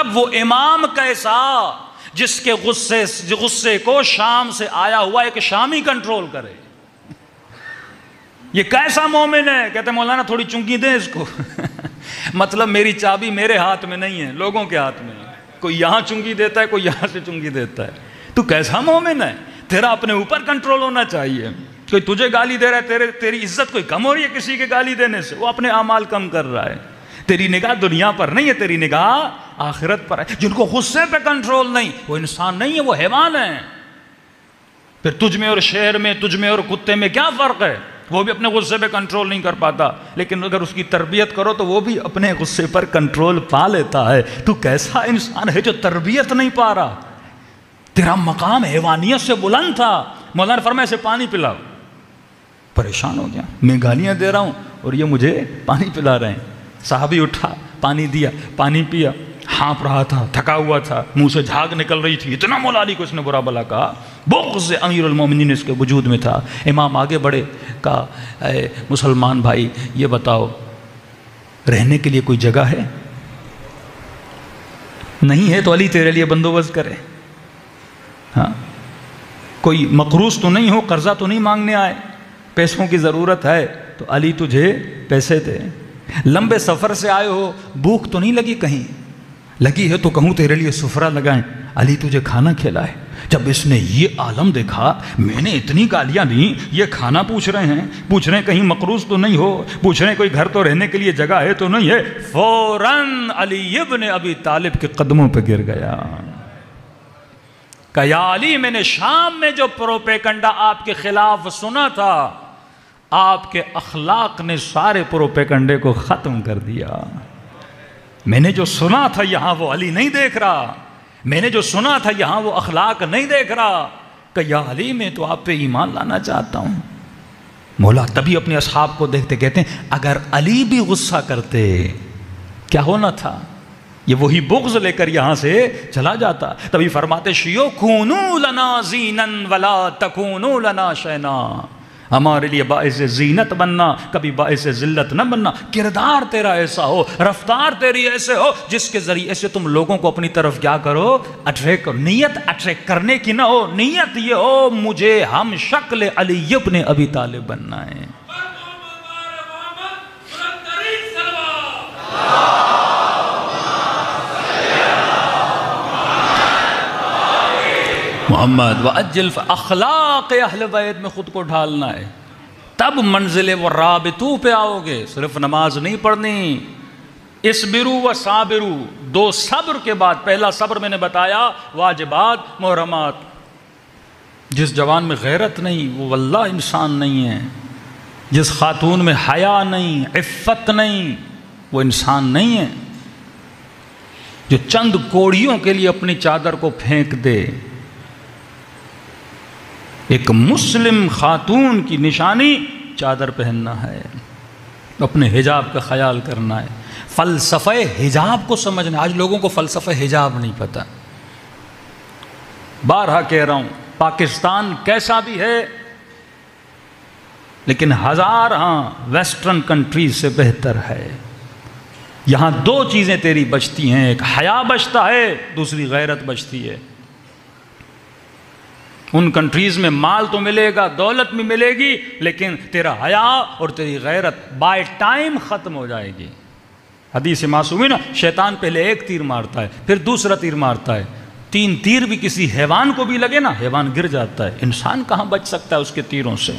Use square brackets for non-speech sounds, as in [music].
مطلب وہ امام کیسا جس کے غصے غصے کو شام سے آیا ہوا ایک شامی کنٹرول کرے؟ یہ کیسا مومن ہے؟ کہتے مولانا تھوڑی چنگی دیں اس کو۔ [laughs] مطلب میری چابی میرے ہاتھ میں نہیں ہے، لوگوں کے ہاتھ میں۔ کوئی یہاں چنگی دیتا ہے، کوئی یہاں سے چنگی دیتا ہے۔ تو کیسا مومن ہے؟ تیرا اپنے اوپر کنٹرول ہونا چاہیے۔ کوئی تجھے گالی دے رہا ہے، تیرے تیری عزت کوئی کم ہو رہی ہے کسی کے گالی دینے سے؟ وہ اپنے اعمال کم کر رہا ہے۔ تیری نگاہ دنیا پر نہیں ہے، تیری نگاہ آخرت پر ہے۔ جن کو غصے پہ کنٹرول نہیں، وہ انسان نہیں ہے، وہ حیوان ہے پھر تجھ میں اور شہر میں، تجھ میں اور کتے میں کیا فرق ہے؟ وہ بھی اپنے غصے پہ کنٹرول نہیں کر پاتا۔ لیکن اگر اس کی تربیت کرو تو وہ بھی اپنے غصے پر کنٹرول پا لیتا ہے۔ تو کیسا انسان ہے جو تربیت نہیں پا رہا؟ تیرا مقام حیوانیت سے بلند تھا۔ مولانا فرمائے سے پانی پلاؤ۔ پریشان ہو گیا۔ میں گالیاں دے رہا ہوں اور یہ مجھے پانی پلا رہے ہیں۔ صحابی اٹھا، پانی دیا، پانی پیا، ہانپ رہا تھا، تھکا ہوا تھا، منہ سے جھاگ نکل رہی تھی۔ اتنا مولا علی کو اس نے برا بلا کہا۔ بغض امیر المومنین اس کے وجود میں تھا۔ امام آگے بڑھے، کہا، اے مسلمان بھائی، یہ بتاؤ، رہنے کے لیے کوئی جگہ ہے؟ نہیں ہے تو علی تیرے لیے بندوبست کرے۔ ہاں؟ کوئی مقروض تو نہیں ہو، قرضہ تو نہیں مانگنے آئے۔ پیسوں کی ضرورت ہے تو علی تجھے پیسے دے۔ لمبے سفر سے آئے ہو، بھوک تو نہیں لگی کہیں؟ لگی ہے تو کہوں تیرے لیے سفرہ لگائیں۔ علی تجھے کھانا کھلائے۔ جب اس نے یہ عالم دیکھا، میں نے اتنی گالیاں دی یہ کھانا پوچھ رہے ہیں۔ پوچھ رہے ہیں کہیں مقروض تو نہیں ہو، پوچھ رہے ہیں کوئی گھر تو رہنے کے لیے جگہ ہے تو نہیں ہے۔ فوراً علی ابن ابی طالب کے قدموں پہ گر گیا۔ کہ یا علی، میں نے شام میں جو پروپیکنڈا آپ کے خلاف سنا تھا آپ کے اخلاق نے سارے پروپیکنڈے کو ختم کر دیا۔ میں نے جو سنا تھا یہاں وہ علی نہیں دیکھ رہا۔ میں نے جو سنا تھا یہاں وہ اخلاق نہیں دیکھ رہا۔ کہ یا علی، میں تو آپ پہ ایمان لانا چاہتا ہوں۔ مولا تبھی اپنے اصحاب کو دیکھتے کہتے ہیں، اگر علی بھی غصہ کرتے، کیا ہونا تھا؟ یہ وہی بغض لے کر یہاں سے چلا جاتا۔ تبھی فرماتے شیو کونو لنا زینن ولا تکونو لنا شینا۔ ہمارے لیے باعث زینت بننا، کبھی باعث ذلت نہ بننا۔ کردار تیرا ایسا ہو، رفتار تیری ایسے ہو، جس کے ذریعے سے تم لوگوں کو اپنی طرف کیا کرو اٹریک کرو۔ نیت اٹریک کرنے کی نہ ہو، نیت یہ ہو، مجھے ہم شکل علی ابن ابی طالب بننا ہے۔ محمد. وَأَجِّلْ اخلاق اہل بیت میں خود کو ڈھالنا ہے. تب منزل و رابطو پہ آؤ گے. صرف نماز نہیں پڑھنی. اسبرو و صابرو دو صبر کے بعد. پہلا صبر میں نے بتایا. واجبات، محرمات. جس جوان میں غیرت نہیں، وہ واللہ انسان نہیں ہے. جس خاتون میں حیا نہیں، عفت نہیں، وہ انسان نہیں ہے. جو چند کوڑیوں کے لیے اپنی چادر کو پھینک دے. ایک مسلم خاتون کی نشانی چادر پہننا ہے، اپنے حجاب کا خیال کرنا ہے۔ فلسفہ حجاب کو سمجھنا آج لوگوں کو فلسفہ حجاب نہیں پتا بارہا کہہ رہا ہوں، پاکستان کیسا بھی ہے، لیکن ہزار ہاں ویسٹرن کنٹریز سے بہتر ہے۔ یہاں دو چیزیں تیری بچتی ہیں، ایک حیا بچتا ہے، دوسری غیرت بچتی ہے۔ ان کنٹریز میں مال تو ملے گا، دولت بھی ملے گی، لیکن تیرا حیا اور تیری غیرت بائی ٹائم ختم ہو جائے گی۔ حدیث معصومی نا شیطان پہلے ایک تیر مارتا ہے، پھر دوسرا تیر مارتا ہے۔ تین تیر بھی کسی حیوان کو بھی لگے نا، حیوان گر جاتا ہے۔ انسان کہاں بچ سکتا ہے اس کے تیروں سے؟